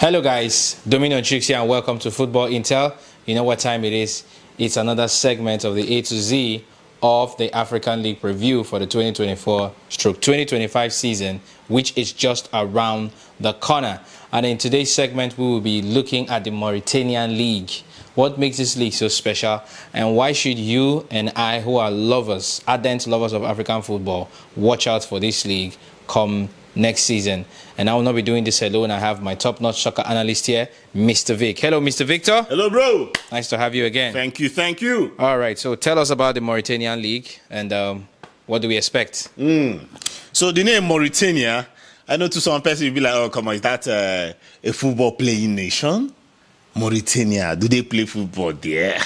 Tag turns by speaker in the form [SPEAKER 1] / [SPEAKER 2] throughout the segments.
[SPEAKER 1] Hello, guys. Dominion Chicks here, and welcome to Football Intel. You know what time it is? It's another segment of the A to Z of the African League preview for the 2024 stroke 2025 season, which is just around the corner. And in today's segment, we will be looking at the Mauritanian League. What makes this league so special, and why should you and I, who are lovers, ardent lovers of African football, watch out for this league come next season. And I will not be doing this alone. I have my top-notch soccer analyst here, Mr. Vic. Hello, Mr. Victor.
[SPEAKER 2] Hello, bro.
[SPEAKER 1] Nice to have you again.
[SPEAKER 2] Thank you, thank you.
[SPEAKER 1] All right, so tell us about the Mauritanian League and um, what do we expect?
[SPEAKER 2] Mm. So the name Mauritania, I know to some person will be like, oh, come on, is that uh, a football playing nation? Mauritania, do they play football there?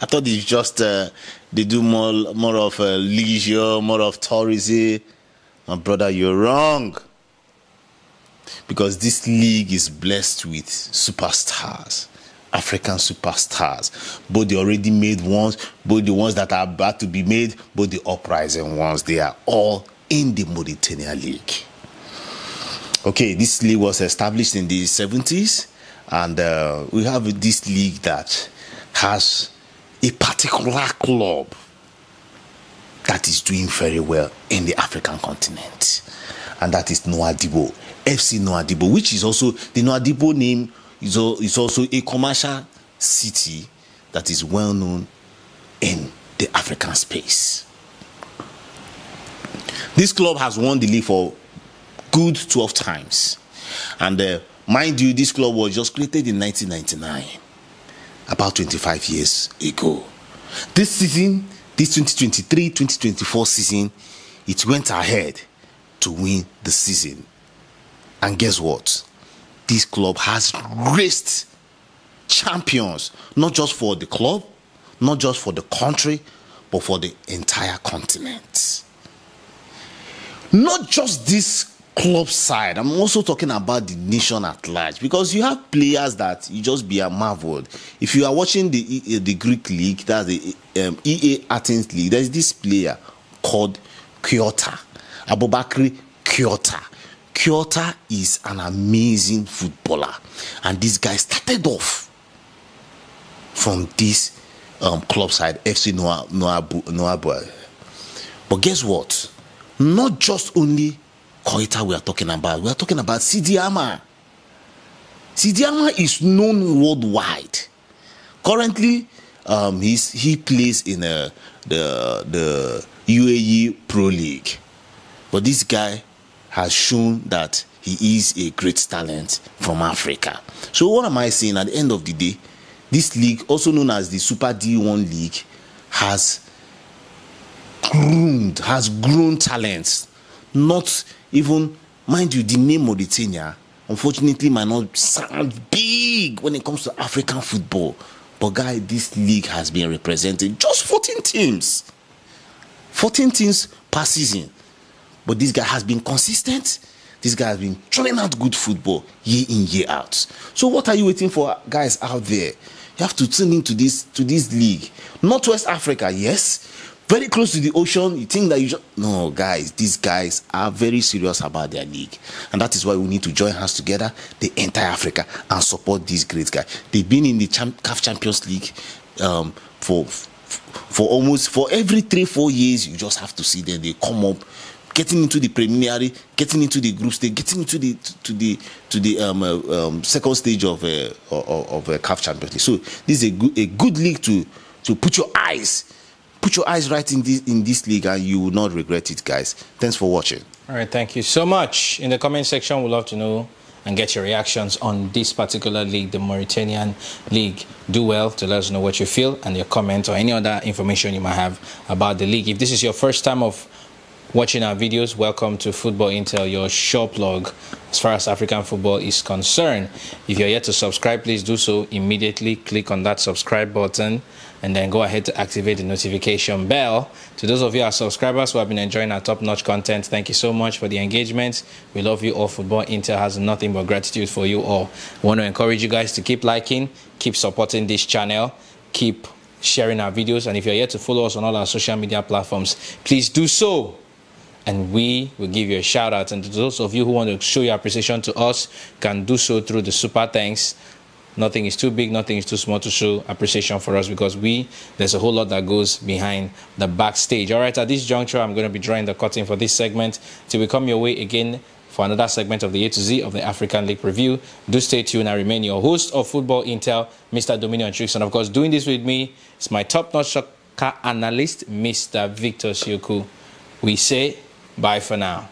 [SPEAKER 2] I thought it's just uh, they do more more of uh, leisure, more of tourism. My brother, you're wrong. Because this league is blessed with superstars, African superstars. Both the already made ones, both the ones that are about to be made, both the uprising ones. They are all in the Mauritania League. Okay, this league was established in the 70s, and uh, we have this league that has a particular club that is doing very well in the African continent. And that is Nouadhibou, FC Nouadhibou, which is also the Nouadhibou name is, is also a commercial city that is well known in the African space. This club has won the league for good 12 times. And uh, mind you, this club was just created in 1999, about 25 years ago. This season, this 2023 2024 season, it went ahead to win the season. And guess what? This club has raised champions, not just for the club, not just for the country, but for the entire continent. Not just this club side. I'm also talking about the nation at large because you have players that you just be a marveled. If you are watching the the Greek league, that's the um, AEK Athens league. There's this player called Koita, Abubakri Koita. Koita is an amazing footballer, and this guy started off from this um, club side, FC Noah, Noah, Noah, But guess what? Not just only Koita we are talking about. We are talking about Sidiama. Sidiama is known worldwide. Currently, um, he plays in uh, the, the UAE Pro League. But this guy has shown that he is a great talent from Africa. So what am I saying? At the end of the day, this league, also known as the Super D1 League, has groomed, has grown talents. Not even, mind you, the name Mauritania, unfortunately, might not sound big when it comes to African football. But, guy, this league has been represented just 14 teams. 14 teams per season. But this guy has been consistent. This guy has been throwing out good football year in, year out. So, what are you waiting for, guys out there? You have to tune into this to this league. Northwest Africa, yes, very close to the ocean. You think that you just no, guys. These guys are very serious about their league, and that is why we need to join hands together, the entire Africa, and support these great guys. They've been in the Champ- CAF Champions League um, for for almost for every three four years. You just have to see them. They come up. Getting into the preliminary, getting into the group stage, getting into the to the to the um, uh, um, second stage of uh, of, of uh, CAF Champions League. So this is a good a good league to to put your eyes put your eyes right in this in this league and you will not regret it guys. Thanks for watching.
[SPEAKER 1] All right thank you so much. In the comment section we'd love to know and get your reactions on this particular league the mauritanian league. Do well to let us know what you feel and your comment or any other information you might have about the league. If this is your first time of watching our videos welcome to football intel your shop blog as far as african football is concerned if you're yet to subscribe please do so immediately click on that subscribe button and then go ahead to activate the notification bell. To those of you our subscribers who have been enjoying our top-notch content, thank you so much for the engagement. We love you all. Football Intel has nothing but gratitude for you all. I want to encourage you guys to keep liking, keep supporting this channel, keep sharing our videos, and if you're yet to follow us on all our social media platforms, please do so. And we will give you a shout out. And those of you who want to show your appreciation to us, can do so through the super thanks. Nothing is too big, nothing is too small to show appreciation for us because we there's a whole lot that goes behind the backstage. All right, at this juncture, I'm going to be drawing the curtain for this segment till we come your way again for another segment of the A to Z of the African League Review. Do stay tuned. I remain your host of Football Intel, Mr. Dominion Tricks. And of course, doing this with me is my top notch soccer analyst, Mr. Victor Siokwu. We say bye for now.